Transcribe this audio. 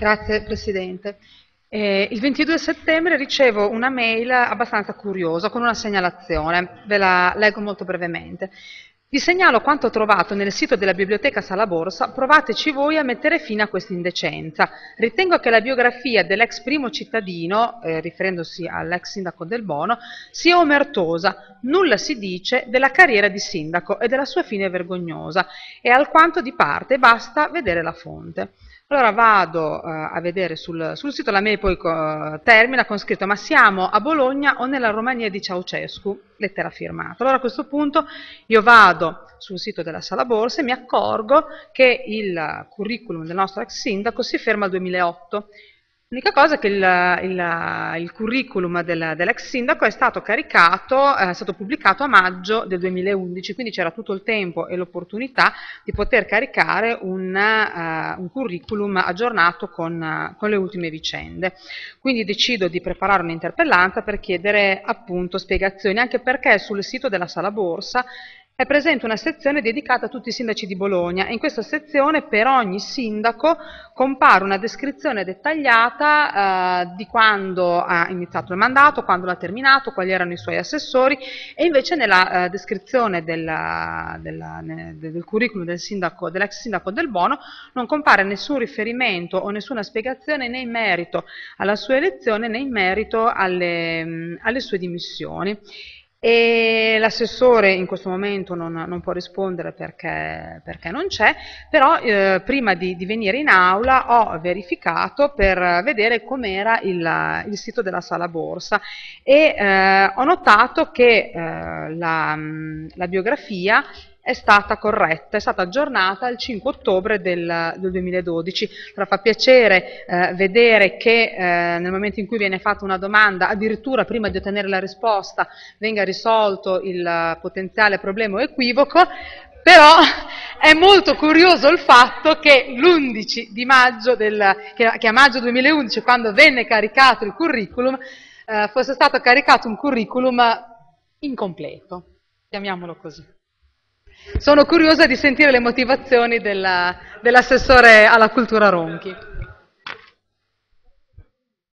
Grazie Presidente. Eh, il 22 settembre ricevo una mail abbastanza curiosa con una segnalazione, ve la leggo molto brevemente. Vi segnalo quanto trovato nel sito della Biblioteca Sala Borsa, provateci voi a mettere fine a questa indecenza. Ritengo che la biografia dell'ex primo cittadino, eh, riferendosi all'ex sindaco del Bono, sia omertosa, nulla si dice della carriera di sindaco e della sua fine vergognosa, e alquanto di parte basta vedere la fonte. Allora vado uh, a vedere sul, sul, sito, la mail poi uh, termina con scritto ma siamo a Bologna o nella Romania di Ceausescu, lettera firmata. Allora a questo punto io vado sul sito della Sala Borsa e mi accorgo che il curriculum del nostro ex sindaco si ferma al 2008 L'unica cosa è che il, il, il curriculum del, dell'ex sindaco è stato caricato, eh, è stato pubblicato a maggio del 2011, quindi c'era tutto il tempo e l'opportunità di poter caricare un, uh, un curriculum aggiornato con, uh, con, le ultime vicende. Quindi decido di preparare un'interpellanza per chiedere appunto spiegazioni, anche perché sul sito della sala borsa è presente una sezione dedicata a tutti i sindaci di Bologna e in questa sezione per ogni sindaco compare una descrizione dettagliata eh, di quando ha iniziato il mandato, quando l'ha terminato, quali erano i suoi assessori e invece nella eh, descrizione della, della, ne, del curriculum del dell'ex sindaco del Bono non compare nessun riferimento o nessuna spiegazione né in merito alla sua elezione né in merito alle, alle sue dimissioni. E l'assessore in questo momento non, non può rispondere perché, perché non c'è, però eh, prima di, di, venire in aula ho verificato per vedere com'era il, il, sito della sala borsa e eh, ho notato che eh, la, la biografia è stata corretta, è stata aggiornata il 5 ottobre del, del 2012. Allora, fa piacere eh, vedere che eh, nel momento in cui viene fatta una domanda, addirittura prima di ottenere la risposta, venga risolto il potenziale problema o equivoco, però è molto curioso il fatto che l'11 di maggio, del, che, che a maggio 2011, quando venne caricato il curriculum, eh, fosse stato caricato un curriculum incompleto, chiamiamolo così. Sono curiosa di sentire le motivazioni dell'assessore alla cultura Ronchi.